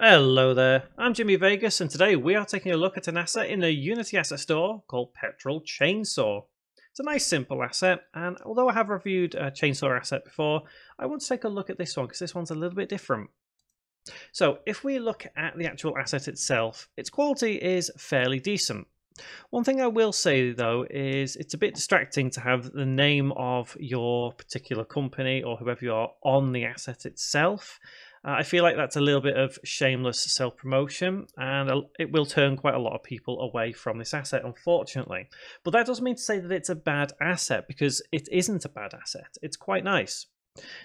Hello there, I'm Jimmy Vegas and today we are taking a look at an asset in the Unity asset store called Petrol Chainsaw. It's a nice simple asset and although I have reviewed a chainsaw asset before, I want to take a look at this one because this one's a little bit different. So if we look at the actual asset itself, its quality is fairly decent. One thing I will say though is it's a bit distracting to have the name of your particular company or whoever you are on the asset itself. Uh, I feel like that's a little bit of shameless self promotion, and it will turn quite a lot of people away from this asset, unfortunately. But that doesn't mean to say that it's a bad asset, because it isn't a bad asset. It's quite nice.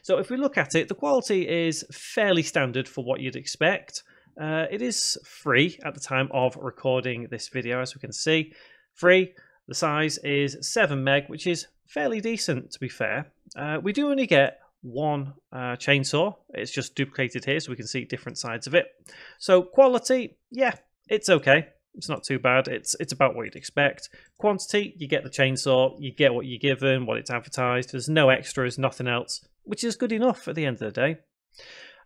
So if we look at it, the quality is fairly standard for what you'd expect. Uh, it is free at the time of recording this video, as we can see. Free. The size is 7 meg, which is fairly decent, to be fair. Uh, we do only get one uh, chainsaw. It's just duplicated here so we can see different sides of it. So quality, yeah, it's okay. It's not too bad. It's it's about what you'd expect. Quantity, you get the chainsaw, you get what you're given, what it's advertised. There's no extras, nothing else, which is good enough at the end of the day.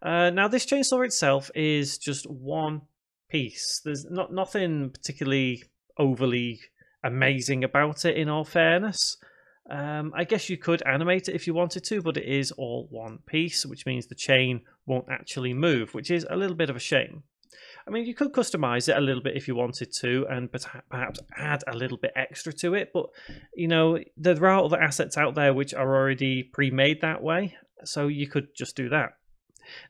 Uh, now this chainsaw itself is just one piece. There's not nothing particularly overly amazing about it in all fairness. Um, I guess you could animate it if you wanted to, but it is all one piece, which means the chain won't actually move, which is a little bit of a shame. I mean, you could customize it a little bit if you wanted to, and perhaps add a little bit extra to it. But you know, there are other assets out there which are already pre-made that way, so you could just do that.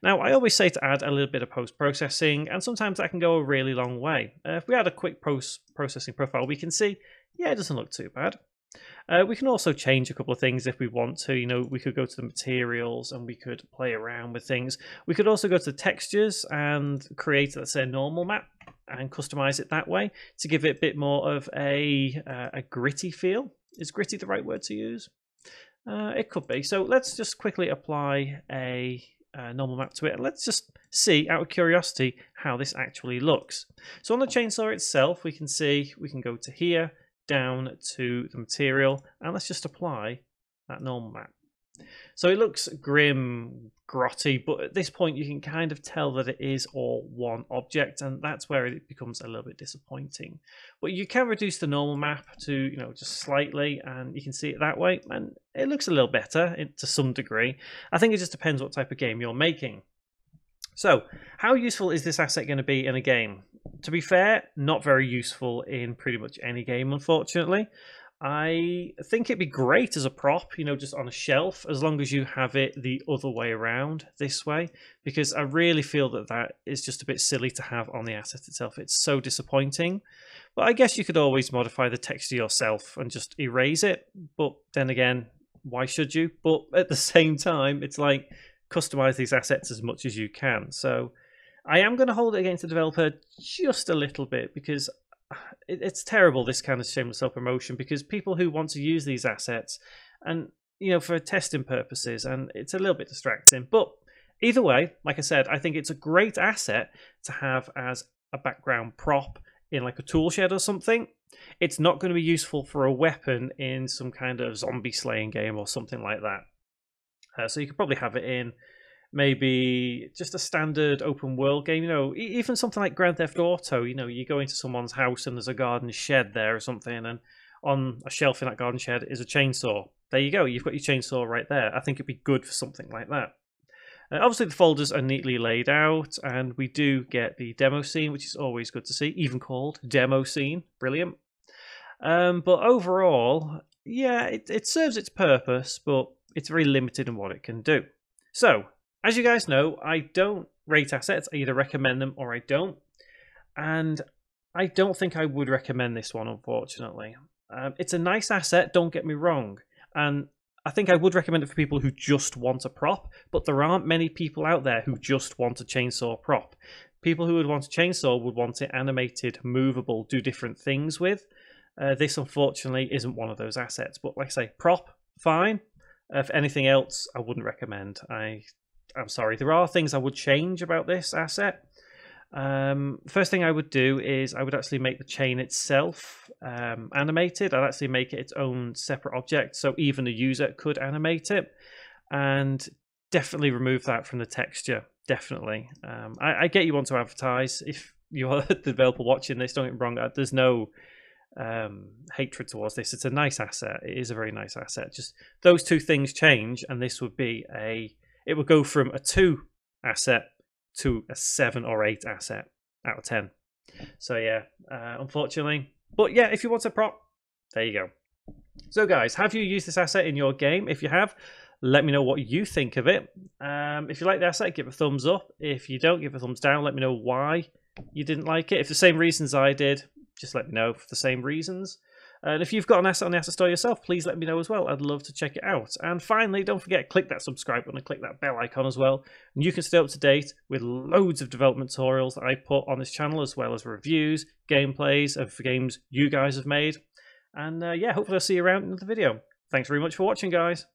Now, I always say to add a little bit of post-processing, and sometimes that can go a really long way. Uh, if we add a quick post-processing profile, we can see, yeah, it doesn't look too bad. Uh, we can also change a couple of things if we want to. You know, we could go to the materials and we could play around with things. We could also go to textures and create, let's say, a normal map and customize it that way to give it a bit more of a, uh, a gritty feel. Is gritty the right word to use? Uh, it could be. So let's just quickly apply a, a normal map to it. Let's just see, out of curiosity, how this actually looks. So on the chainsaw itself, we can see, we can go to here, down to the material and let's just apply that normal map. So it looks grim, grotty, but at this point you can kind of tell that it is all one object and that's where it becomes a little bit disappointing. But you can reduce the normal map to, you know, just slightly and you can see it that way and it looks a little better to some degree. I think it just depends what type of game you're making. So, how useful is this asset going to be in a game? To be fair, not very useful in pretty much any game, unfortunately. I think it'd be great as a prop, you know, just on a shelf, as long as you have it the other way around this way, because I really feel that that is just a bit silly to have on the asset itself. It's so disappointing. But I guess you could always modify the texture yourself and just erase it. But then again, why should you? But at the same time, it's like customize these assets as much as you can. So I am going to hold it against the developer just a little bit because it, it's terrible this kind of shameless self promotion because people who want to use these assets and you know for testing purposes and it's a little bit distracting. But either way, like I said, I think it's a great asset to have as a background prop in like a tool shed or something. It's not going to be useful for a weapon in some kind of zombie slaying game or something like that. Uh, so you could probably have it in maybe just a standard open world game. You know, even something like Grand Theft Auto. You know, you go into someone's house and there's a garden shed there or something, and on a shelf in that garden shed is a chainsaw. There you go. You've got your chainsaw right there. I think it'd be good for something like that. Uh, obviously, the folders are neatly laid out, and we do get the demo scene, which is always good to see, even called demo scene. Brilliant. Um, but overall, yeah, it, it serves its purpose, but it's very limited in what it can do. So, as you guys know, I don't rate assets. I either recommend them or I don't. And I don't think I would recommend this one, unfortunately. Um, it's a nice asset, don't get me wrong. And I think I would recommend it for people who just want a prop, but there aren't many people out there who just want a chainsaw prop. People who would want a chainsaw would want it animated, movable, do different things with. Uh, this, unfortunately, isn't one of those assets. But like I say, prop, fine. If anything else, I wouldn't recommend. I, I'm sorry. There are things I would change about this asset. Um, first thing I would do is I would actually make the chain itself um, animated. I'd actually make it its own separate object, so even a user could animate it, and definitely remove that from the texture. definitely. Um, I, I, get you want to advertise. If you're the developer watching this, don't get me wrong. Uh, there's no um, hatred towards this. It's a nice asset. It is a very nice asset. Just those two things change, and this would be a. It would go from a two asset to a seven or eight asset out of ten. So yeah, uh, unfortunately, but yeah, if you want a prop, there you go. So guys, have you used this asset in your game? If you have, let me know what you think of it. Um, if you like the asset, give a thumbs up. If you don't, give a thumbs down. Let me know why you didn't like it. If the same reasons I did, just let me know for the same reasons. And if you've got an asset on the asset store yourself, please let me know as well. I'd love to check it out. And finally, don't forget, click that subscribe button and click that bell icon as well. And you can stay up to date with loads of development tutorials that I put on this channel, as well as reviews, gameplays of games you guys have made. And uh, yeah, hopefully I'll see you around in the video. Thanks very much for watching, guys.